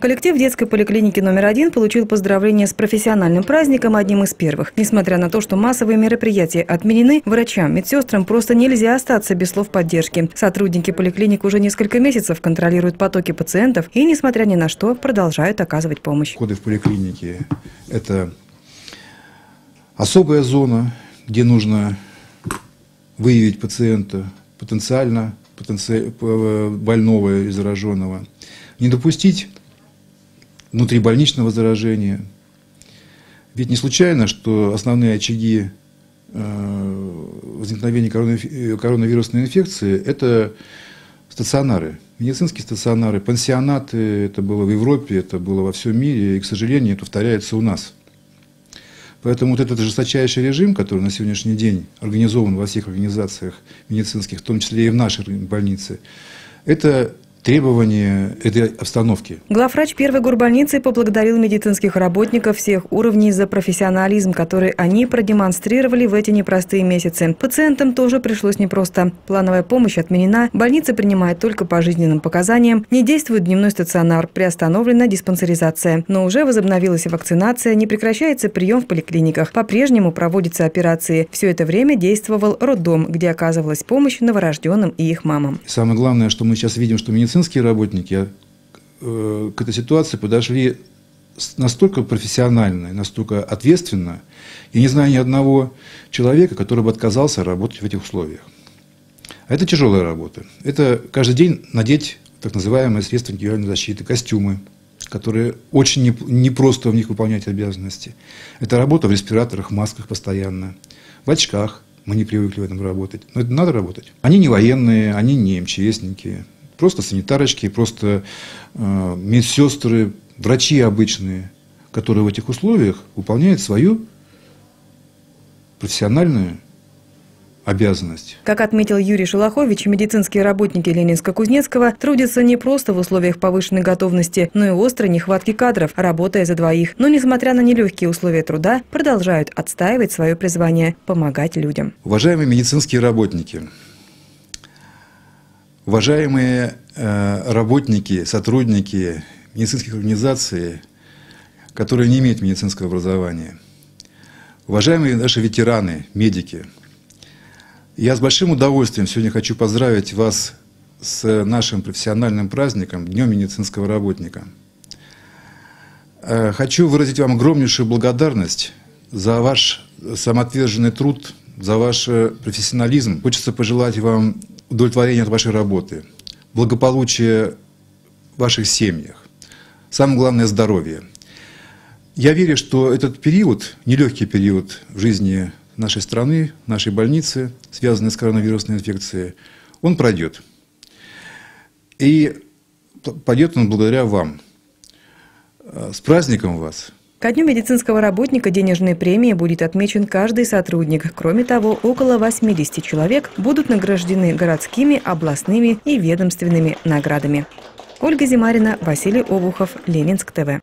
Коллектив детской поликлиники номер один получил поздравление с профессиональным праздником одним из первых. Несмотря на то, что массовые мероприятия отменены, врачам, медсестрам просто нельзя остаться без слов поддержки. Сотрудники поликлиник уже несколько месяцев контролируют потоки пациентов и, несмотря ни на что, продолжают оказывать помощь. Входы в поликлиники – это особая зона, где нужно выявить пациента потенциально потенци... больного и зараженного, не допустить внутрибольничного заражения. Ведь не случайно, что основные очаги э, возникновения коронавирусной инфекции – это стационары, медицинские стационары, пансионаты. Это было в Европе, это было во всем мире, и, к сожалению, это повторяется у нас. Поэтому вот этот жесточайший режим, который на сегодняшний день организован во всех организациях медицинских, в том числе и в нашей больнице, это требования этой обстановки. Главврач первой горбольницы поблагодарил медицинских работников всех уровней за профессионализм, который они продемонстрировали в эти непростые месяцы. Пациентам тоже пришлось непросто. Плановая помощь отменена, больница принимает только по жизненным показаниям, не действует дневной стационар, приостановлена диспансеризация. Но уже возобновилась вакцинация, не прекращается прием в поликлиниках, по-прежнему проводятся операции. Все это время действовал роддом, где оказывалась помощь новорожденным и их мамам. Самое главное, что мы сейчас видим, что медицина медицинские работники э, к этой ситуации подошли настолько профессионально, настолько ответственно, и не знаю ни одного человека, который бы отказался работать в этих условиях. А это тяжелая работа. Это каждый день надеть так называемые средства индивидуальной защиты, костюмы, которые очень непросто не в них выполнять обязанности. Это работа в респираторах, масках постоянно, в очках. Мы не привыкли в этом работать. Но это надо работать. Они не военные, они не МЧСники. Просто санитарочки, просто э, медсестры, врачи обычные, которые в этих условиях выполняют свою профессиональную обязанность. Как отметил Юрий Шелохович, медицинские работники Ленинска-Кузнецкого трудятся не просто в условиях повышенной готовности, но и острой нехватки кадров, работая за двоих. Но, несмотря на нелегкие условия труда, продолжают отстаивать свое призвание – помогать людям. Уважаемые медицинские работники, Уважаемые э, работники, сотрудники медицинских организаций, которые не имеют медицинского образования, уважаемые наши ветераны, медики, я с большим удовольствием сегодня хочу поздравить вас с нашим профессиональным праздником, Днем медицинского работника. Э, хочу выразить вам огромнейшую благодарность за ваш самоотверженный труд, за ваш профессионализм. Хочется пожелать вам удовлетворение от вашей работы, благополучие в ваших семьях, самое главное – здоровье. Я верю, что этот период, нелегкий период в жизни нашей страны, нашей больницы, связанный с коронавирусной инфекцией, он пройдет. И пойдет он благодаря вам. С праздником вас! Ко дню медицинского работника денежной премии будет отмечен каждый сотрудник. Кроме того, около 80 человек будут награждены городскими, областными и ведомственными наградами. Ольга Зимарина, Василий Обухов, Ленинск ТВ.